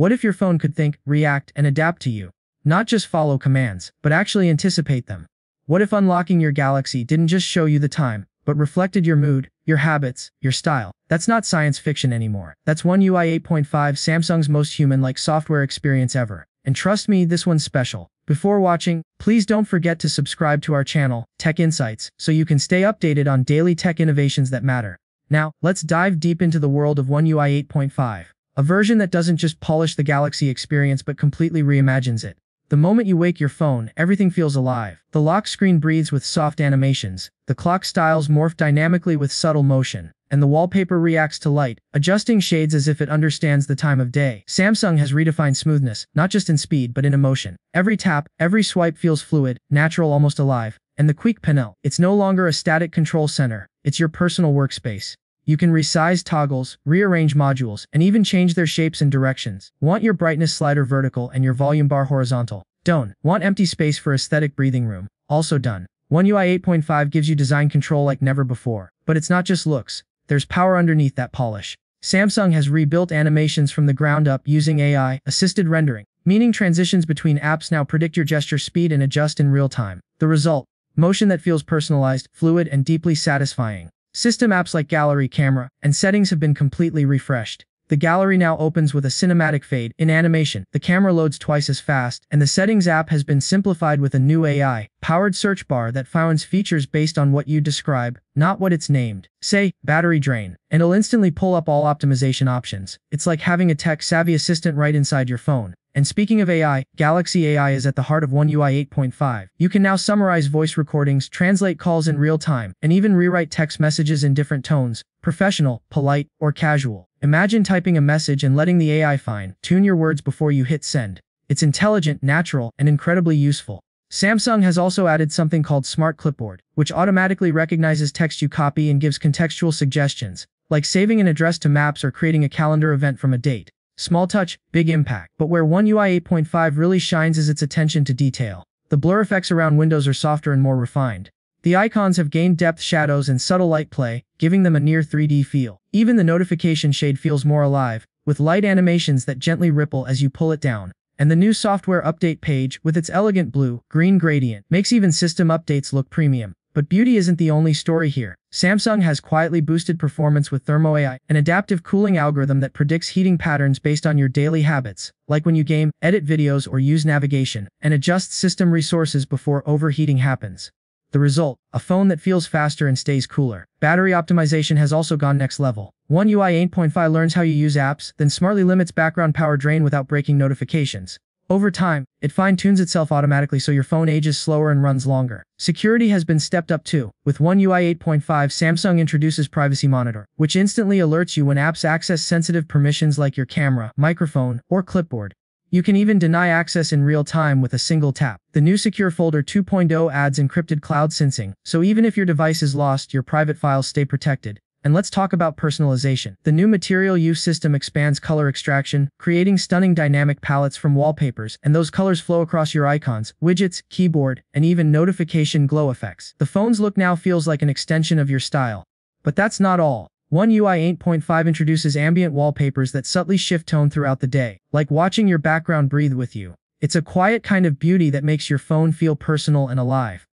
What if your phone could think, react, and adapt to you? Not just follow commands, but actually anticipate them. What if unlocking your Galaxy didn't just show you the time, but reflected your mood, your habits, your style? That's not science fiction anymore. That's One UI 8.5 Samsung's most human-like software experience ever. And trust me, this one's special. Before watching, please don't forget to subscribe to our channel, Tech Insights, so you can stay updated on daily tech innovations that matter. Now, let's dive deep into the world of One UI 8.5, a version that doesn't just polish the Galaxy experience but completely reimagines it. The moment you wake your phone, everything feels alive. The lock screen breathes with soft animations, the clock styles morph dynamically with subtle motion, and the wallpaper reacts to light, adjusting shades as if it understands the time of day. Samsung has redefined smoothness, not just in speed but in emotion. Every tap, every swipe feels fluid, natural almost alive, and the Quick Panel. It's no longer a static control center, it's your personal workspace. You can resize toggles, rearrange modules, and even change their shapes and directions. Want your brightness slider vertical and your volume bar horizontal? Don't. Want empty space for aesthetic breathing room? Also done. One UI 8.5 gives you design control like never before. But it's not just looks. There's power underneath that polish. Samsung has rebuilt animations from the ground up using AI, assisted rendering, meaning transitions between apps now predict your gesture speed and adjust in real time. The result? Motion that feels personalized, fluid, and deeply satisfying. System apps like Gallery Camera and Settings have been completely refreshed. The gallery now opens with a cinematic fade. In animation, the camera loads twice as fast, and the Settings app has been simplified with a new AI-powered search bar that finds features based on what you describe, not what it's named. Say, battery drain, and it'll instantly pull up all optimization options. It's like having a tech-savvy assistant right inside your phone. And speaking of AI, Galaxy AI is at the heart of One UI 8.5. You can now summarize voice recordings, translate calls in real time, and even rewrite text messages in different tones, professional, polite, or casual. Imagine typing a message and letting the AI fine-tune your words before you hit send. It's intelligent, natural, and incredibly useful. Samsung has also added something called Smart Clipboard, which automatically recognizes text you copy and gives contextual suggestions, like saving an address to maps or creating a calendar event from a date. Small touch, big impact. But where One UI 8.5 really shines is its attention to detail. The blur effects around windows are softer and more refined. The icons have gained depth shadows and subtle light play, giving them a near 3D feel. Even the notification shade feels more alive, with light animations that gently ripple as you pull it down. And the new software update page, with its elegant blue-green gradient, makes even system updates look premium. But beauty isn't the only story here. Samsung has quietly boosted performance with Thermo AI, an adaptive cooling algorithm that predicts heating patterns based on your daily habits, like when you game, edit videos or use navigation, and adjusts system resources before overheating happens. The result, a phone that feels faster and stays cooler. Battery optimization has also gone next level. One UI 8.5 learns how you use apps, then smartly limits background power drain without breaking notifications. Over time, it fine-tunes itself automatically so your phone ages slower and runs longer. Security has been stepped up too. With One UI 8.5, Samsung introduces Privacy Monitor, which instantly alerts you when apps access sensitive permissions like your camera, microphone, or clipboard. You can even deny access in real time with a single tap. The new Secure Folder 2.0 adds encrypted cloud syncing, so even if your device is lost, your private files stay protected. And let's talk about personalization. The new Material You system expands color extraction, creating stunning dynamic palettes from wallpapers, and those colors flow across your icons, widgets, keyboard, and even notification glow effects. The phone's look now feels like an extension of your style. But that's not all. One UI 8.5 introduces ambient wallpapers that subtly shift tone throughout the day, like watching your background breathe with you. It's a quiet kind of beauty that makes your phone feel personal and alive.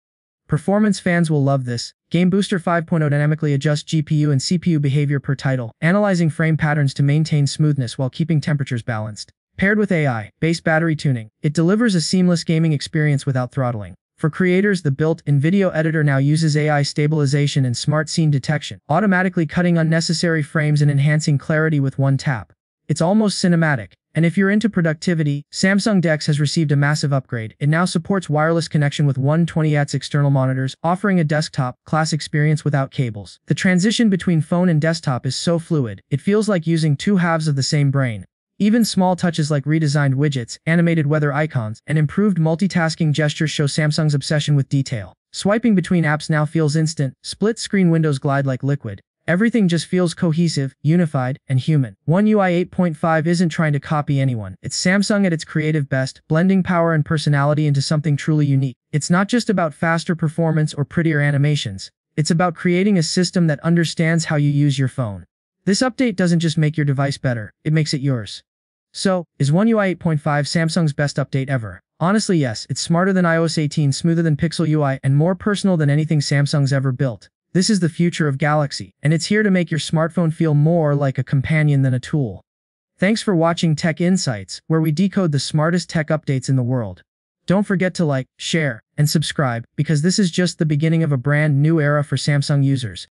Performance fans will love this. Game Booster 5.0 dynamically adjusts GPU and CPU behavior per title, analyzing frame patterns to maintain smoothness while keeping temperatures balanced. Paired with AI-based battery tuning, it delivers a seamless gaming experience without throttling. For creators, the built-in video editor now uses AI stabilization and smart scene detection, automatically cutting unnecessary frames and enhancing clarity with one tap. It's almost cinematic, and if you're into productivity, Samsung DeX has received a massive upgrade. It now supports wireless connection with 120 Hz external monitors, offering a desktop-class experience without cables. The transition between phone and desktop is so fluid, it feels like using two halves of the same brain. Even small touches like redesigned widgets, animated weather icons, and improved multitasking gestures show Samsung's obsession with detail. Swiping between apps now feels instant, split-screen windows glide like liquid, Everything just feels cohesive, unified, and human. One UI 8.5 isn't trying to copy anyone. It's Samsung at its creative best, blending power and personality into something truly unique. It's not just about faster performance or prettier animations. It's about creating a system that understands how you use your phone. This update doesn't just make your device better, it makes it yours. So, is One UI 8.5 Samsung's best update ever? Honestly yes, it's smarter than iOS 18, smoother than Pixel UI, and more personal than anything Samsung's ever built. This is the future of Galaxy, and it's here to make your smartphone feel more like a companion than a tool. Thanks for watching Tech Insights, where we decode the smartest tech updates in the world. Don't forget to like, share, and subscribe, because this is just the beginning of a brand new era for Samsung users.